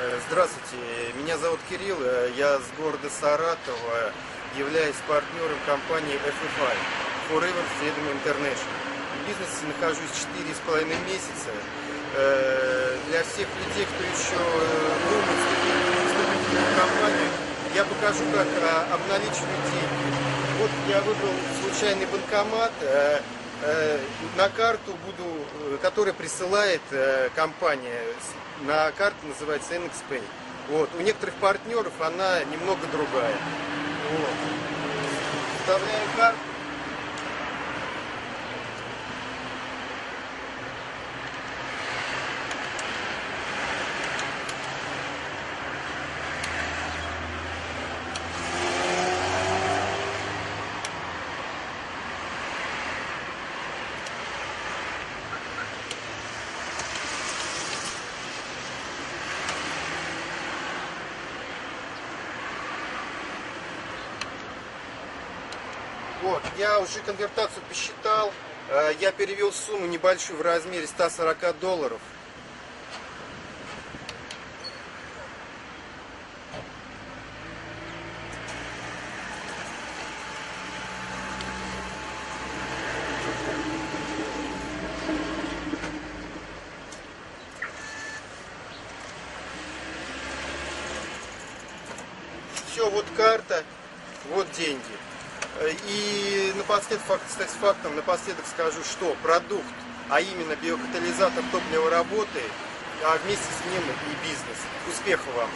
Э, Здравствуйте, меня зовут Кирилл, э, я с города Саратова, являюсь партнером компании FFI Forever Freedom International. В бизнесе нахожусь 4,5 месяца. Э, Для всех людей, кто еще думает вступить в компанию, я покажу, как э, обналичивать деньги. Вот я выбрал случайный банкомат. Э, На карту буду, э, которую присылает э, компания, на карту называется NXPay. Вот. У некоторых партнеров она немного другая. Вот. Вставляю карту. Вот, я уже конвертацию посчитал. Э, Я перевел сумму небольшую в размере 140 долларов. Все, вот карта, вот деньги. И напоследок, кстати, фактом, напоследок скажу, что продукт, а именно биокатализатор топлива работает, а вместе с ним и бизнес. Успехов вам!